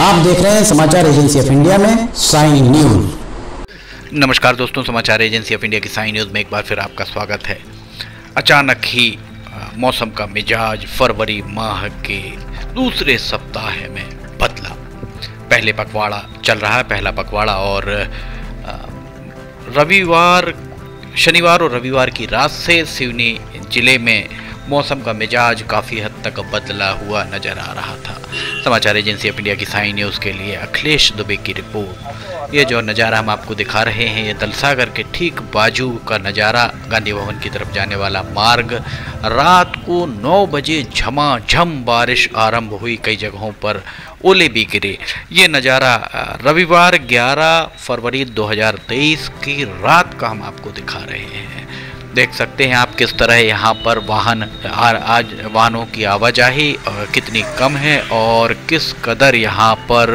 आप देख रहे हैं समाचार एजेंसी ऑफ़ इंडिया में साइन न्यूज़। नमस्कार दोस्तों, समाचार एजेंसी ऑफ़ इंडिया की साइन न्यूज़ में एक बार फिर आपका स्वागत है। अचानक ही मौसम का मिजाज फरवरी माह के दूसरे सप्ताह में बदला। पहले पखवाड़ा चल रहा है, पहला पखवाड़ा और रविवार, शनिवार और रविवार की रात से सिवनी ज़िले में मौसम का मिजाज काफ़ी हद तक बदला हुआ नज़र आ रहा था। समाचार एजेंसी ऑफ़ इंडिया की साई न्यूज़ के लिए अखिलेश दुबे की रिपोर्ट। ये जो नज़ारा हम आपको दिखा रहे हैं, ये दलसागर के ठीक बाजू का नज़ारा, गांधी भवन की तरफ़ जाने वाला मार्ग। रात को 9 बजे झमाझम बारिश आरंभ हुई कई जगहों पर, ओले भी गिरे। ये नज़ारा रविवार 11 फरवरी 2023 की रात का हम आपको दिखा रहे हैं। देख सकते हैं आप किस तरह यहाँ पर वाहन आज वाहनों की आवाजाही कितनी कम है और किस कदर यहाँ पर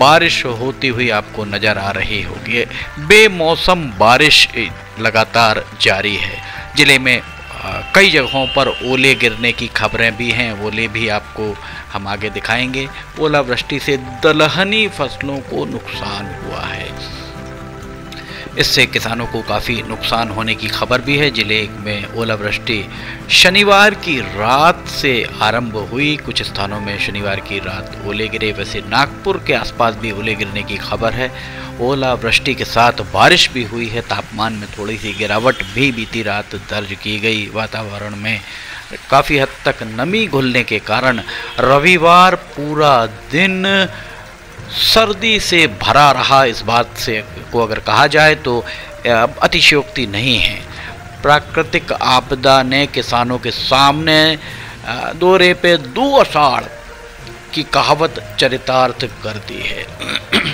बारिश होती हुई आपको नज़र आ रही होगी। बेमौसम बारिश लगातार जारी है। ज़िले में कई जगहों पर ओले गिरने की खबरें भी हैं। ओले भी आपको हम आगे दिखाएँगे। ओलावृष्टि से दलहनी फ़सलों को नुकसान इससे किसानों को काफ़ी नुकसान होने की खबर भी है। ज़िले में ओलावृष्टि शनिवार की रात से आरंभ हुई। कुछ स्थानों में शनिवार की रात ओले गिरे। वैसे नागपुर के आसपास भी ओले गिरने की खबर है। ओलावृष्टि के साथ बारिश भी हुई है। तापमान में थोड़ी सी गिरावट भी बीती रात दर्ज की गई। वातावरण में काफ़ी हद तक नमी घुलने के कारण रविवार पूरा दिन सर्दी से भरा रहा इस बात से को अगर कहा जाए तो अतिशयोक्ति नहीं है। प्राकृतिक आपदा ने किसानों के सामने दौरे पे दो अषाढ़ की कहावत चरितार्थ कर दी है।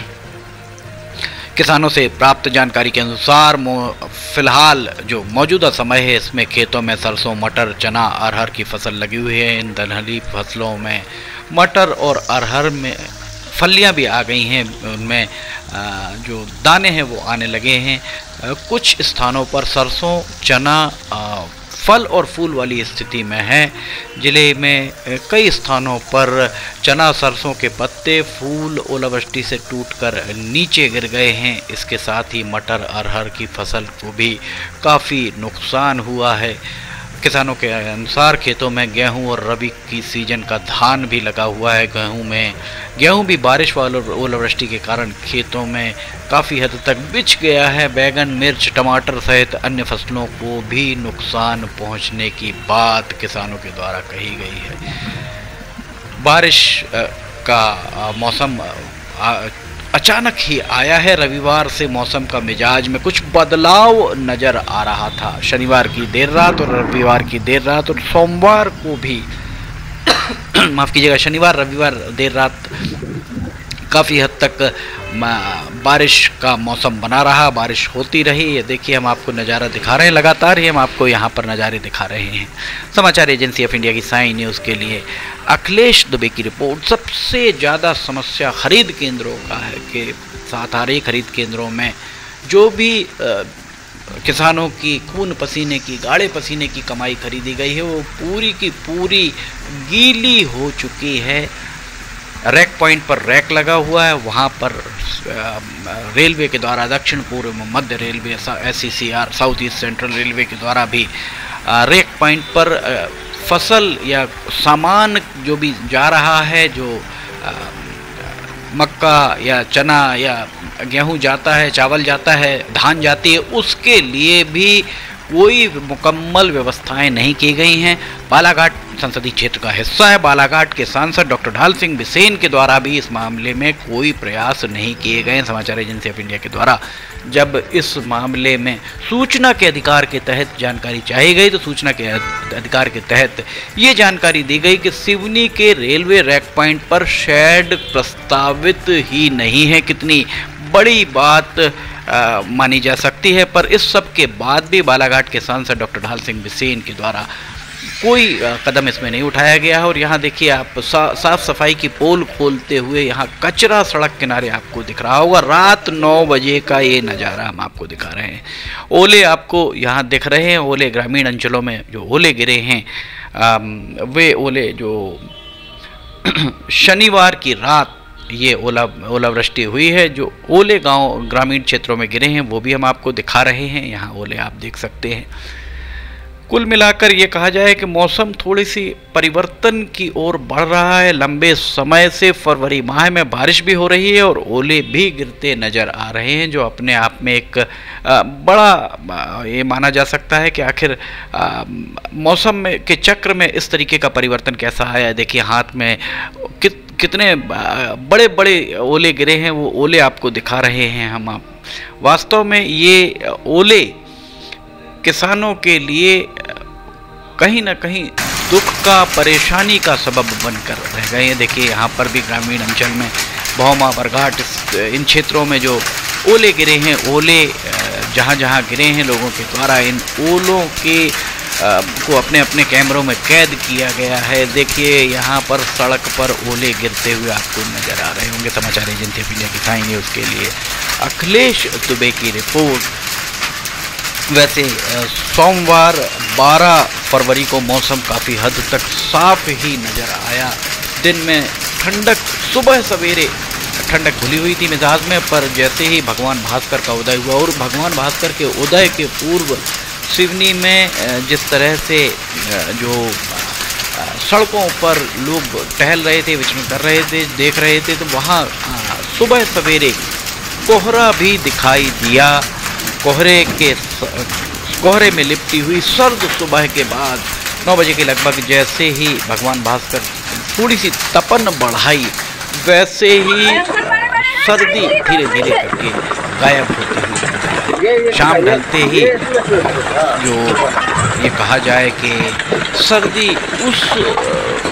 किसानों से प्राप्त जानकारी के अनुसार फ़िलहाल जो मौजूदा समय है, इसमें खेतों में सरसों, मटर, चना, अरहर की फ़सल लगी हुई है। इन दलहनी फ़सलों में मटर और अरहर में फलियाँ भी आ गई हैं, उनमें जो दाने हैं वो आने लगे हैं। कुछ स्थानों पर सरसों, चना फल और फूल वाली स्थिति में है। ज़िले में कई स्थानों पर चना, सरसों के पत्ते, फूल, ओलावृष्टि से टूटकर नीचे गिर गए हैं। इसके साथ ही मटर, अरहर की फ़सल को भी काफ़ी नुकसान हुआ है। किसानों के अनुसार खेतों में गेहूँ और रबी की सीज़न का धान भी लगा हुआ है। गेहूँ में, गेहूँ भी बारिश व ओलावृष्टि के कारण खेतों में काफ़ी हद तक बिछ गया है। बैगन, मिर्च, टमाटर सहित अन्य फ़सलों को भी नुकसान पहुँचने की बात किसानों के द्वारा कही गई है। बारिश का मौसम अचानक ही आया है रविवार से मौसम का मिजाज में कुछ बदलाव नज़र आ रहा था। शनिवार की देर रात और रविवार की देर रात और सोमवार को भी। माफ़ कीजिएगा, शनिवार, रविवार देर रात काफ़ी हद तक बारिश का मौसम बना रहा बारिश होती रही। ये देखिए हम आपको नज़ारा दिखा रहे हैं लगातार ही हम आपको यहाँ पर नज़ारे दिखा रहे हैं। समाचार एजेंसी ऑफ़ इंडिया की साई न्यूज़ के लिए अखिलेश दुबे की रिपोर्ट। सबसे ज़्यादा समस्या खरीद केंद्रों का है कि साथ आ रही खरीद केंद्रों में जो भी अ, किसानों की खून पसीने की गाढ़े पसीने की कमाई खरीदी गई है वो पूरी की पूरी गीली हो चुकी है। रैक पॉइंट पर रैक लगा हुआ है, वहाँ पर रेलवे के द्वारा, दक्षिण पूर्व मध्य railway S C south east central railway के द्वारा भी रैक पॉइंट पर फ़सल या सामान जो भी जा रहा है, जो मक्का या चना या गेहूँ जाता है, चावल जाता है, धान जाती है, उसके लिए भी कोई मुकम्मल व्यवस्थाएँ नहीं की गई हैं। बालाघाट संसदीय क्षेत्र का हिस्सा है। बालाघाट के सांसद डॉक्टर ढाल सिंह बिसेन के द्वारा भी इस मामले में कोई प्रयास नहीं किए गए समाचार एजेंसी ऑफ़ इंडिया के द्वारा जब इस मामले में सूचना के अधिकार के तहत जानकारी चाही गई तो सूचना के अधिकार के तहत ये जानकारी दी गई कि सिवनी के रेलवे रैक पॉइंट पर शेड प्रस्तावित ही नहीं है। कितनी बड़ी बात अ, मानी जा सकती है। पर इस सब के बाद भी बालाघाट के सांसद डॉक्टर ढाल सिंह बिसेन के द्वारा कोई कदम इसमें नहीं उठाया गया है। और यहाँ देखिए आप सा, साफ़ सफ़ाई की पोल खोलते हुए यहाँ कचरा सड़क किनारे आपको दिख रहा होगा। रात नौ बजे का ये नज़ारा हम आपको दिखा रहे हैं। ओले आपको यहाँ दिख रहे हैं। ओले ग्रामीण अंचलों में जो ओले गिरे हैं अम, वे ओले जो शनिवार की रात ये ओला ओलावृष्टि हुई है। जो ओले गाँव ग्रामीण क्षेत्रों में गिरे हैं वो भी हम आपको दिखा रहे हैं। यहाँ ओले आप देख सकते हैं। कुल मिलाकर ये कहा जाए कि मौसम थोड़ी सी परिवर्तन की ओर बढ़ रहा है। लंबे समय से फरवरी माह में बारिश भी हो रही है और ओले भी गिरते नज़र आ रहे हैं, जो अपने आप में एक बड़ा ये माना जा सकता है कि आखिर मौसम में, के चक्र में इस तरीके का परिवर्तन कैसा आया देखिए, हाथ में कित, कितने बड़े बड़े ओले गिरे हैं, वो ओले आपको दिखा रहे हैं हम आप। वास्तव में ये ओले किसानों के लिए, कहीं ना कहीं दुख का, परेशानी का सबब बनकर रह गए हैं। देखिए, यहाँ पर भी ग्रामीण अंचल में भौमा बरघाट इन क्षेत्रों में जो ओले गिरे हैं, ओले जहाँ जहाँ गिरे हैं लोगों के द्वारा, इन ओलों के को अपने अपने कैमरों में कैद किया गया है। देखिए, यहाँ पर सड़क पर ओले गिरते हुए आपको नज़र आ रहे होंगे। समाचार एजेंसी इंडिया की साई न्यूज़ के लिए अखिलेश दुबे की रिपोर्ट। वैसे सोमवार 12 फरवरी को मौसम काफ़ी हद तक साफ़ ही नज़र आया। दिन में ठंडक, सुबह सवेरे ठंडक घुली हुई थी मिजाज में, पर जैसे ही भगवान भास्कर का उदय हुआ और भगवान भास्कर के उदय के पूर्व सिवनी में जिस तरह से जो सड़कों पर लोग टहल रहे थे, विचरण कर रहे थे, देख रहे थे तो वहाँ सुबह सवेरे कोहरा भी दिखाई दिया। कोहरे के कोहरे में लिपटी हुई सर्द सुबह के बाद नौ बजे के लगभग जैसे ही भगवान भास्कर थोड़ी सी तपन बढ़ाई वैसे ही सर्दी धीरे धीरे करके गायब होती हुई शाम ढलते ही जो ये कहा जाए कि सर्दी उस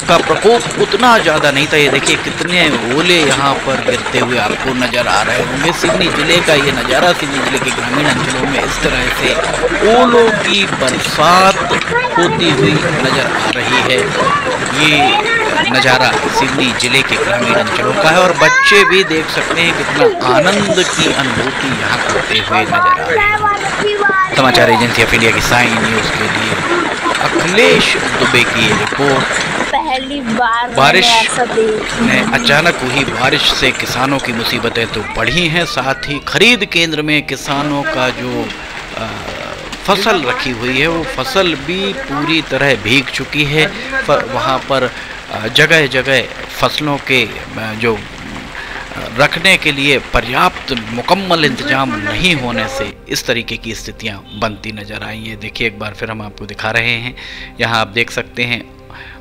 का प्रकोप उतना ज़्यादा नहीं था। ये देखिए कितने ओले यहाँ पर गिरते हुए आपको नज़र आ रहे होंगे। सिवनी ज़िले का ये नज़ारा सिवनी ज़िले के ग्रामीण अंचलों में इस तरह से ओलों की बरसात होती हुई नज़र आ रही है। ये नज़ारा सिवनी ज़िले के ग्रामीण अंचलों का है और बच्चे भी देख सकते हैं कितना आनंद की अनुभूति यहाँ करते हुए नज़र आ रही है। समाचार एजेंसी ऑफ़ इंडिया की साई न्यूज़ के लिए अखिलेश दुबे की रिपोर्ट। पहली बार बारिश में अचानक हुई बारिश से किसानों की मुसीबतें तो बढ़ी हैं साथ ही खरीद केंद्र में किसानों का जो आ, फ़सल रखी हुई है वो फ़सल भी पूरी तरह भीग चुकी है। वहाँ पर जगह जगह फ़सलों के जो, रखने के लिए पर्याप्त मुकम्मल इंतज़ाम नहीं होने से इस तरीके की स्थितियाँ बनती नज़र आई हैं। देखिए, एक बार फिर हम आपको दिखा रहे हैं। यहाँ आप देख सकते हैं,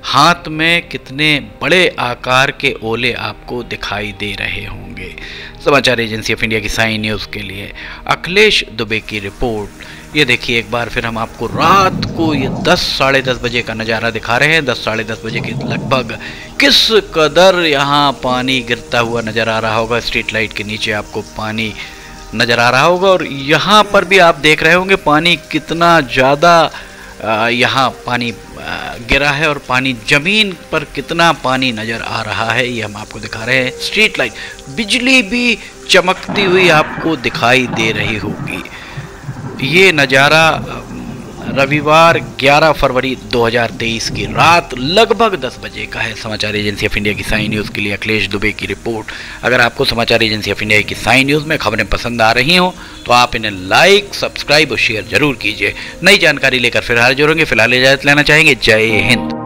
हाथ में कितने बड़े आकार के ओले आपको दिखाई दे रहे होंगे। समाचार एजेंसी ऑफ़ इंडिया की साई न्यूज़ के लिए अखिलेश दुबे की रिपोर्ट। ये देखिए, एक बार फिर हम आपको रात को ये दस, साढ़े दस बजे का नज़ारा दिखा रहे हैं। दस, साढ़े दस बजे के लगभग किस कदर यहाँ पानी गिरता हुआ नज़र आ रहा होगा? स्ट्रीट लाइट के नीचे आपको पानी नज़र आ रहा होगा और यहाँ पर भी आप देख रहे होंगे, पानी कितना ज़्यादा यहाँ पानी गिरा है और पानी ज़मीन पर कितना पानी नज़र आ रहा है, ये हम आपको दिखा रहे हैं। स्ट्रीट लाइट बिजली भी चमकती हुई आपको दिखाई दे रही होगी। ये नज़ारा रविवार 11 फरवरी 2023 की रात लगभग 10 बजे का है समाचार एजेंसी ऑफ़ इंडिया की साई न्यूज़ के लिए अखिलेश दुबे की रिपोर्ट। अगर आपको समाचार एजेंसी ऑफ़ इंडिया की साई न्यूज़ में खबरें पसंद आ रही हों तो आप इन्हें लाइक, सब्सक्राइब और शेयर ज़रूर कीजिए। नई जानकारी लेकर फिर हार होंगे फ़िलहाल इजाज़त लेना चाहेंगे। जय हिंद।